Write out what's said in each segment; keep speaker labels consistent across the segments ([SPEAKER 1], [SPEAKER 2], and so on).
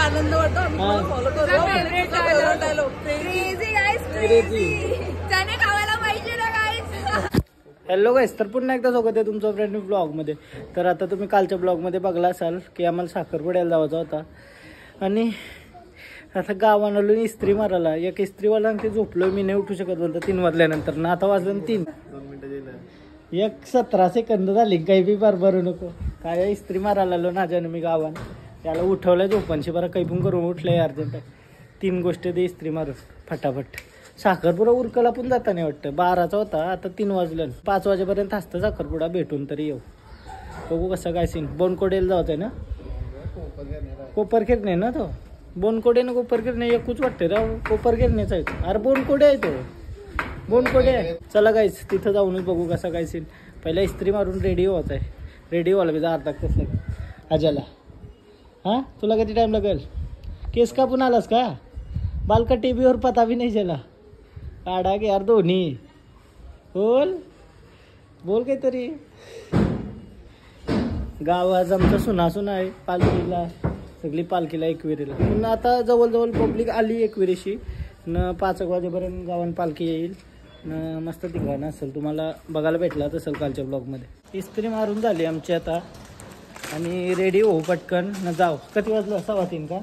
[SPEAKER 1] आनंद वाटतो. आम्ही तुम्हाला फॉलो करू
[SPEAKER 2] favorite
[SPEAKER 1] तुझा favorite dialogue.
[SPEAKER 2] Crazy guys crazy त्याने खावायला पाहिजे ना गाईस
[SPEAKER 3] हॅलो गाईस तर पुन्हा एकदा स्वागत आहे तुमचं फ्रेंड ब्लॉगमध्ये तर आता तुम्ही कालच्या ब्लॉगमध्ये बघला असाल की आम्हाला साखरपुड्याला जायचा होता. आणि आता गावानं आलो आणि इस्त्री मारायला. एक इस्त्रीवाला ते झोपलो मी नाही उठू शकत बोलतो तीन वाजल्यानंतर. ना आता वाजलं तीन. एक सतरा सेकंद झाली काही बी बरबरू नको. काय इस्त्री मारायला आलो ना ज्यानं मी गावान. त्याला उठवलं झोपांशी बरं काही पण करून उठलंय अर्जंट तीन गोष्ट दे इस्त्री मारून फटाफट. साखरपुडा उरकला पण जाता नाही वाटतं. बाराचा होता आता तीन वाजलं. पाच वाजेपर्यंत असतं साखरपुडा भेटून तरी येऊ. बघू कसं काय सीन. बोनकोडेला जात आहे ना? कोपर नाही ना तो? बोनकोडे ना कोपर खेरणे एकूच वाटते राव. खेळण्याचा आहे तो. अरे बोनकोडे आहे तो. बोनकोडे आहे. चला गाईच तिथं जाऊनच बघू कसा काय सीन. पहिला इस्त्री मारून रेडी होत आहे रेडी व्हायला पाहिजे अर्धा कसं अजाला हां? तुला किती टाईम लागेल? केस कापून आलास का? बालका टी व्हीवर पता बी नाही झाला. काढा गे यार दोन्ही बोल. बोल काहीतरी. गाव आज आमचं सुना सुना आहे पालखीला. सगळी पालखीला एकविरीला. पण आता जवळजवळ पब्लिक आली एकविरीशी. न पाच एक वाजेपर्यंत गावान पालखी येईल. न मस्त ठिकाण असेल. तुम्हाला बघायला भेटला असेल कालच्या ब्लॉगमध्ये इस्त्री मारून झाली आमची आता. आणि रेडी हो पटकन. न जाऊ किती वाजलं? सव्वा तीन का?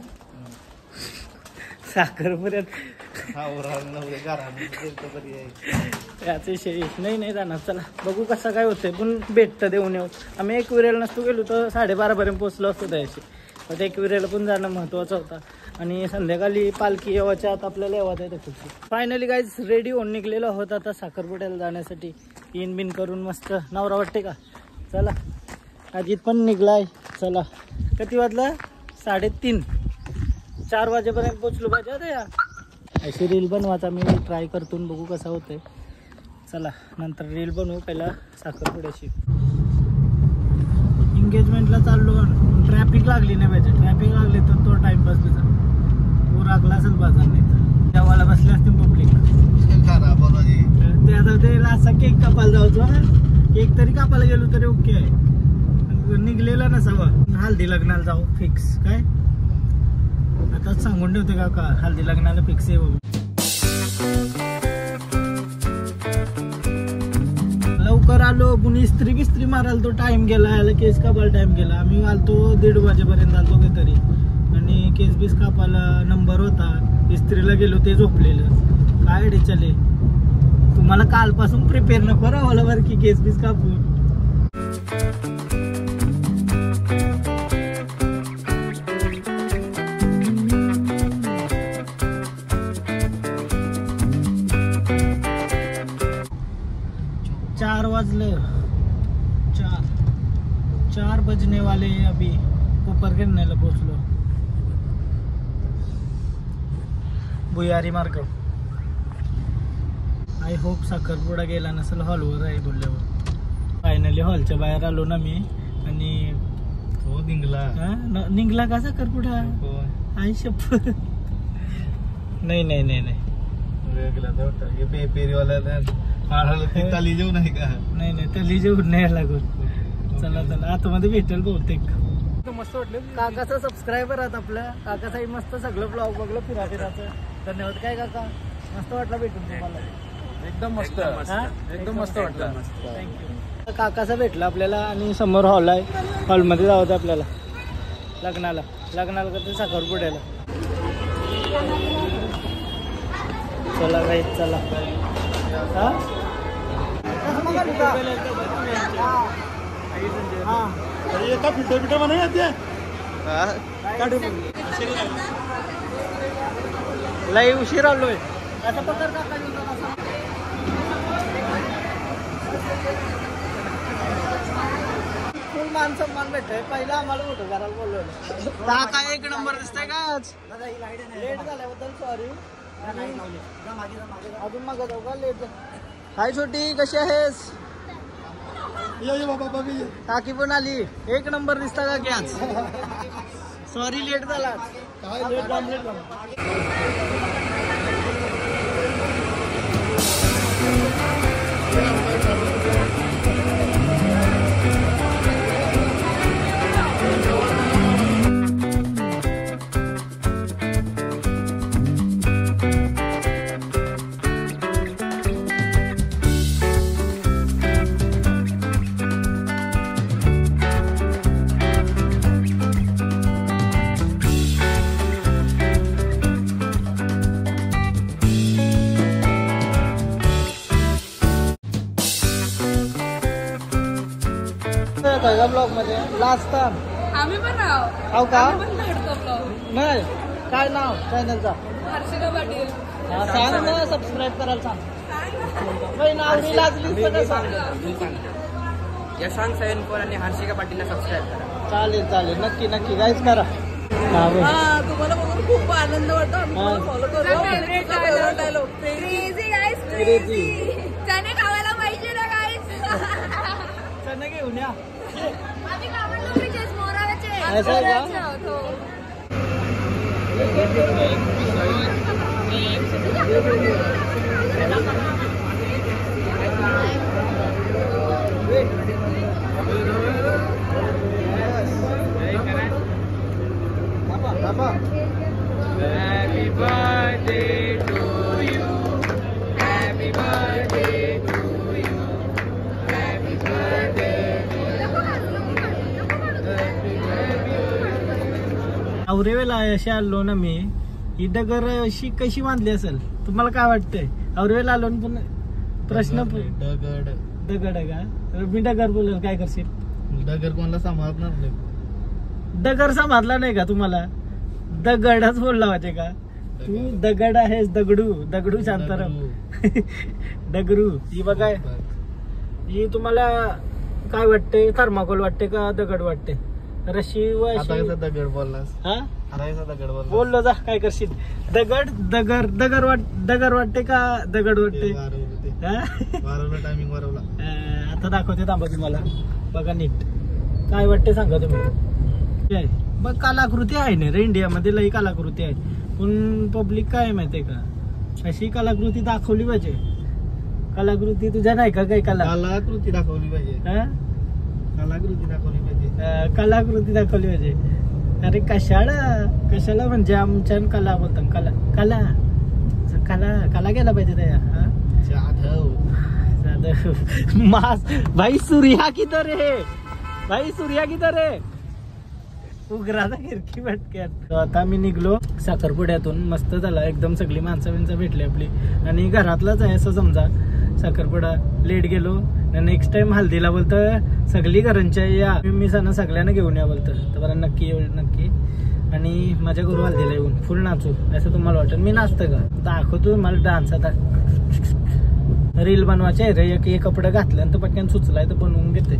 [SPEAKER 3] साखरपर्यंत याचे विषय नाही नाही जाणार. चला बघू कसं काय होतंय. पण भेटतं देऊन येऊ. आम्ही एक विरेला नसतो गेलो तर साडेबारापर्यंत पोचलो असतो त्याशी. मग एक विरेला पण जाणं महत्त्वाचं होतं. आणि संध्याकाळी पालखी येवाच्या आत आपल्याला येवाच आहे पुढची फायनली गाईज रेडी होऊन निघलेलो आहोत आता साखरपुड्याला जाण्यासाठी. इन बिन करून मस्त. नवरा वाटते का? चला. अजित पण निघलाय. चला. किती वाजला? साडेतीन. चार वाजेपर्यंत पोचलो पाहिजे आता या अशी रील बनवायचा मी ट्राय करतो बघू कसं होतंय. चला नंतर रील बनवू. पहिला साखरपुड्याशी एंगेजमेंटला चाललो ट्रॅफिक लागली नाही पाहिजे. ट्रॅफिक लागली तर तो टाइमपास तुझा तो लागला असेल बाजार नाही तर. जेवायला बसले असते पब्लिक ते आता ते असा केक कापायला जायचो ना केक तरी कापायला गेलो तरी ओके आहे. निघलेला नसावा. हल्दी लग्नाला जाऊ फिक्स काय? आता सांगून ठेवते का का? हल्दी लग्नाला फिक्स आहे बाबा. लवकर आलो कुणी इस्त्री बिस्त्री मारायला तो टाइम गेला याला केस कापायला टाइम गेला. आम्ही आलतो दीड वाजेपर्यंत आलतो काहीतरी. आणि केस बीस कापायला नंबर होता. इस्त्रीला गेलो ते झोपलेलं. काय रे चले तुम्हाला कालपासून प्रिपेअर नको राहावं बरं की केस बीस कापून. चार वाजले. चार चार बजने वाले हैं अभी. ऊपर गिरनेला पोचलो भुयारी मार्ग. आय होप साखरपुडा गेला नसेल हॉलवर आहे बोलल्यावर फायनली हॉलच्या बाहेर आलो ना मी आणि
[SPEAKER 4] हो निघला.
[SPEAKER 3] हा? न- निघला का साखरपुडा? आई शपथ नाही नाही नाही नाही.
[SPEAKER 4] ती जेवण आहे का?
[SPEAKER 3] नाही नाही तर लिजेवून नाही लागून चला चला. आतमध्ये भेटेल बहुतेक.
[SPEAKER 4] मस्त वाटलं.
[SPEAKER 3] काकाचा सबस्क्रायबर आहेत आपल्या काकाचाही मस्त सगळं ब्लॉग बघलं फिरा फिराचं धन्यवाद. काय काका? मस्त वाटलं भेटून तुम्हाला.
[SPEAKER 4] एकदम मस्त.
[SPEAKER 3] हा?
[SPEAKER 4] एकदम मस्त वाटलं.
[SPEAKER 3] थँक्यू काकाचा भेटला आपल्याला आणि समोर हॉल आहे. हॉलमध्ये जावं आपल्याला. लग्नाला. लग्नाला करते साखरपुड्याला चला काही चला. हा? हा.
[SPEAKER 4] एका फिटर फिटर म्हणा येते
[SPEAKER 3] लई उशीर आलोय. फुल मान सन्मान भेटतोय पहिला आम्हाला फोटो करायला बोलवलं काका एक नंबर दिसतंय का लेट झाल्याबद्दल सॉरी अजून मागं जाऊ का लेट हाय छोटी कशी आहेस?
[SPEAKER 4] ये ये बाबा बाबी ये.
[SPEAKER 3] काकी पण आली. एक नंबर दिसता का की आज सॉरी लेट झाला. ब्लॉगमध्ये लास्ट
[SPEAKER 2] आम्ही पण आहोत
[SPEAKER 3] हो का?
[SPEAKER 2] आम्ही पण भेटतो ब्लॉग
[SPEAKER 3] नाही. काय नाव? चॅनलचा
[SPEAKER 2] हर्षिका पाटील.
[SPEAKER 3] सांग ना सबस्क्राईब करायला सांग. नाही, नाव तर?
[SPEAKER 5] यशवंत सेवन फोर आणि हर्षिका पाटीलला सबस्क्राईब करा.
[SPEAKER 3] चालेल चालेल. नक्की नक्की. काहीच करा. हा बोल.
[SPEAKER 1] हा तुम्हाला बघून खूप आनंद वाटतो. आम्ही
[SPEAKER 3] हा.
[SPEAKER 1] फॉलो.
[SPEAKER 2] Crazy guys. क्रेझी चणे खावायला पाहिजे ना गाईस
[SPEAKER 3] चणे घेऊन या.
[SPEAKER 2] आम्ही कामाचे मोराचे
[SPEAKER 3] असं औरेवेला अशी आलो ना मी. ही डगर अशी कशी बांधली असेल? तुम्हाला काय वाटतंय? औरेवेला आलो ना पण प्रश्न
[SPEAKER 4] दगड
[SPEAKER 3] दगड का? तर मी डगर बोलेल काय करशील?
[SPEAKER 4] दगड कोणाला सांभाळणार नाही.
[SPEAKER 3] डगर समजला नाही का तुम्हाला? दगडच बोलला होते का? तू दगड. आहेस दगडू. दगडू शांताराम दगडू. ही बघा. ही तुम्हाला काय वाटते थर्माकोल वाटते का दगड वाटते रशी
[SPEAKER 4] आता कसं दगड बोललास?
[SPEAKER 3] हा?
[SPEAKER 4] दगड
[SPEAKER 3] बोललो जा काय करशील? दगड दगर दगर वाट दगर वाटते का? दगड वाटते.
[SPEAKER 4] वारवलं टायमिंग वारवला
[SPEAKER 3] आता दाखवते थांबा तुम्हाला. बघा नीट. काय वाटते सांगा तुम्ही. बघ कलाकृती आहे ना रे इंडियामध्ये लई कलाकृती आहे. पण पब्लिक काय माहितीये का? अशी कलाकृती दाखवली पाहिजे. कलाकृती तुझ्या नाही का काही कला?
[SPEAKER 4] कलाकृती दाखवली पाहिजे.
[SPEAKER 3] हा?
[SPEAKER 4] कलाकृती दाखवली पाहिजे.
[SPEAKER 3] कलाकृती दाखवली पाहिजे अरे कशाला? कशाला म्हणजे आमच्या कला बोलतात कला कला. कला कला गेला पाहिजे त्या हा?
[SPEAKER 4] जाधव.
[SPEAKER 3] ज्यादा- मास. भाई सूर्या किधर है? भाई सूर्या किधर है? उघराचा खिरकी पटक्यात आता मी निघलो साखरपुड्यातून. मस्त झाला. एकदम सगळी माणसं बिनसं भेटली आपली. आणि घरातलाच आहे असं समजा. साखरपुडा लेट गेलो. नेक्स्ट टाइम हल्दीला बोलतं सगळी घरांच्या या. मी सण सगळ्यांना घेऊन या बोलतं तर बरं नक्की येऊ नक्की. आणि माझ्या गुरु हल्दीला येऊन फुल नाचू. असं तुम्हाला वाटतं मी नाचतं का? दाखवतो मला डान्स आता. रील बनवायचे. रे एक कपडं कपडे घातलं तर पटकन सुचलाय तर बनवून घेते